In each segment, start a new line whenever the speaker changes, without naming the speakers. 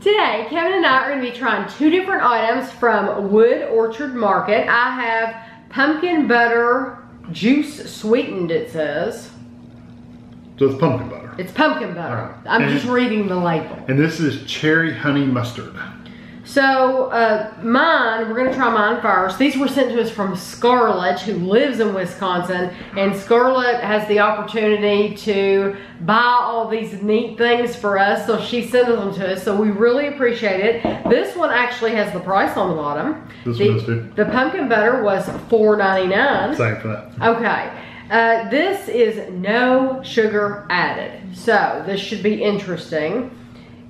Today, Kevin and I are going to be trying two different items from Wood Orchard Market. I have pumpkin butter juice sweetened, it says.
So it's pumpkin butter.
It's pumpkin butter.
Alright.
I'm
And-
just reading the label.
And this is cherry honey mustard.
So, uh, mine, we're gonna try mine first. These were sent to us from Scarlett, who lives in Wisconsin, and Scarlett has the opportunity to buy all these neat things for us, so she sent them to us, so we really appreciate it. This one actually has the price on the bottom.
This
the,
one too.
The pumpkin butter was $4.99.
Same for that.
Okay. Uh, this is no sugar added. So this should be interesting.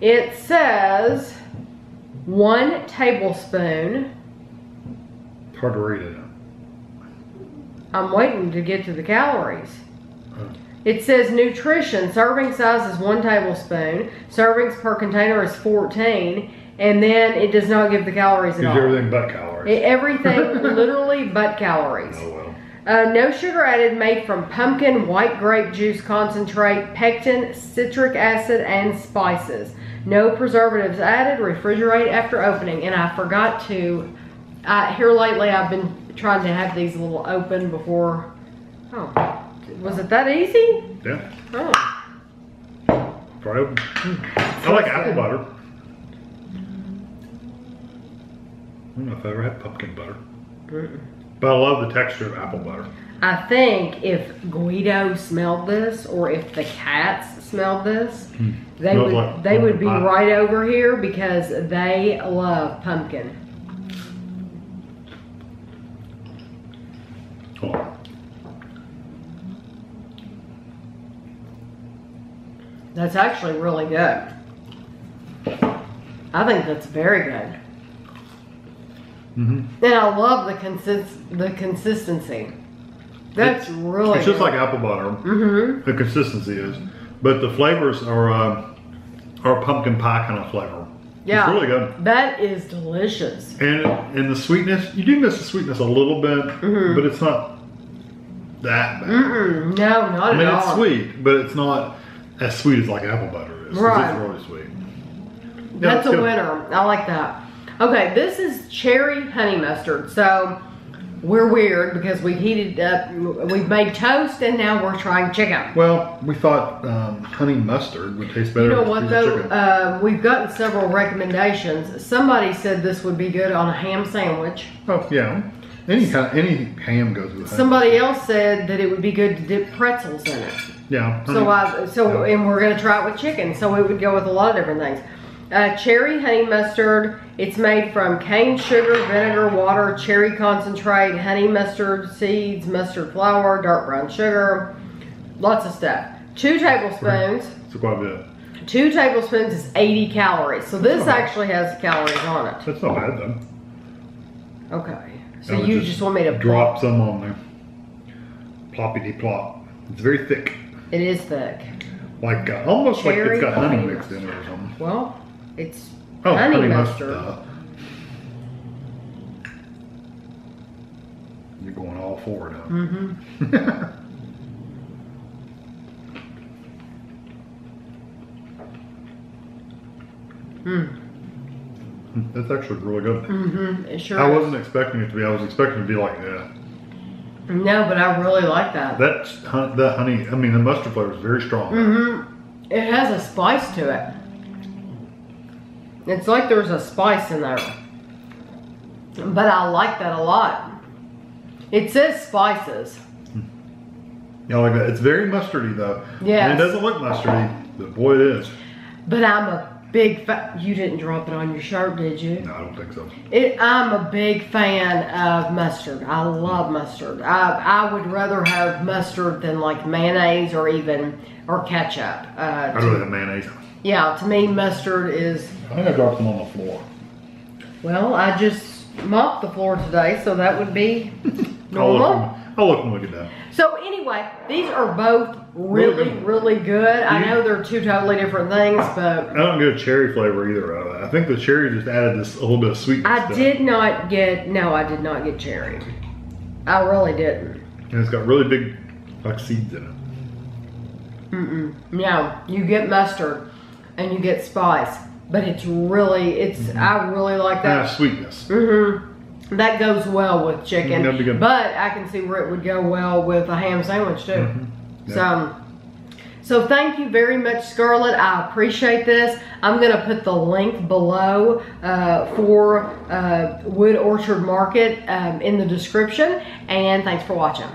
It says one tablespoon.
It's hard to read it.
I'm waiting to get to the calories.
Oh.
It says nutrition, serving size is one tablespoon, servings per container is 14, and then it does not give the calories at all.
everything but calories.
It- everything literally but calories.
oh well.
Uh, no sugar added, made from pumpkin, white grape juice concentrate, pectin, citric acid, and spices. No preservatives added. Refrigerate after opening. And I forgot to. Uh, here lately, I've been trying to have these a little open before. Oh, was it that easy?
Yeah.
Oh,
Try open. I like apple butter. I don't know if I ever had pumpkin butter. But I love the texture of apple butter.
I think if Guido smelled this, or if the cats smelled this, hmm. they
Smells
would
like
they would be
pie.
right over here because they love pumpkin.
Oh,
That's actually really good. I think that's very good.
Hmm
And I love the consist the consistency. That's really
It's just like apple butter.
Mm-hmm.
The consistency is, but the flavors are uh, are pumpkin pie kind of flavor.
Yeah.
It's really good.
That is delicious.
And and the sweetness, you do miss the sweetness a little bit,
Mhm.
but it's not that bad.
Mm-mm. No, not
I mean,
at
it's sweet, but it's not as sweet as like apple butter is.
Right.
It's really sweet. Yeah,
That's
it's
a
good.
winner. I like that. Okay, this is cherry honey mustard. So we're weird because we heated up, we've made toast, and now we're trying chicken.
Well, we thought um, honey mustard would taste better.
You know what though? Uh, we've gotten several recommendations. Somebody said this would be good on a ham sandwich.
oh yeah, any kind, any ham goes with honey.
Somebody else said that it would be good to dip pretzels in it.
Yeah.
So I so
Yeah.
and we're gonna try it with chicken. So it would go with a lot of different things. Uh, cherry honey mustard. It's made from cane sugar, vinegar, water, cherry concentrate, honey mustard seeds, mustard flour, dark brown sugar, lots of stuff. Two tablespoons.
it's quite a bit.
Two tablespoons is 80 calories. So this
That's not bad.
actually has calories on it.
That's not bad though.
Okay. So you just, want me to
drop some on there. Ploppity plop. It's very thick,
It is thick.
like uh, almost like it's got honey
honey
mixed in it or something.
Well, it's
Oh,
honey,
honey
mustard.
mustard. You're going all for it, huh?
Mm-hmm. Mm.
That's actually really good.
Mm-hmm. It sure
I
is.
wasn't expecting it to be. I was expecting it to be like that.
No, but I really like that.
That's hun- that honey. I mean, the mustard flavor is very strong.
Mm-hmm. It has a spice to it. It's like there's a spice in there. But I like that a lot. It says spices. Hmm.
Yeah, I like that. It's very mustardy though.
Yeah.
And it doesn't look mustardy, but boy, it is.
But I'm a big fan. You didn't drop it on your shirt, did you?
No, I don't think so.
It, I'm a big fan of mustard. I love mustard. I, I would rather have mustard than like mayonnaise or even or ketchup. Uh,
I'd
to-
rather have mayonnaise.
yeah, to me mustard is
I think I dropped them on the floor.
well. I just mopped the floor today, so that would be normal.
I'll look when we get done.
So anyway, these are both really,
Really good.
I know they're two totally different things, but
I don't get a cherry flavor either out of that. I think the cherry just added this a little bit of sweetness.
I
to it.
did not get. No, I did not get cherry. I really didn't.
And it's got really big, like seeds in it.
Mm-mm. No, you get mustard and you get spice. but it's really, it's,
Mm-hmm.
I really like that.
sweetness.
hmm That goes well with chicken,
That'd be
but I can see where it would go well with a ham sandwich too.
Mhm.
So, so thank you very much, Scarlett. I appreciate this. I'm gonna put the link below uh, for uh, Wood Orchard Market um, in the description. And thanks for watching.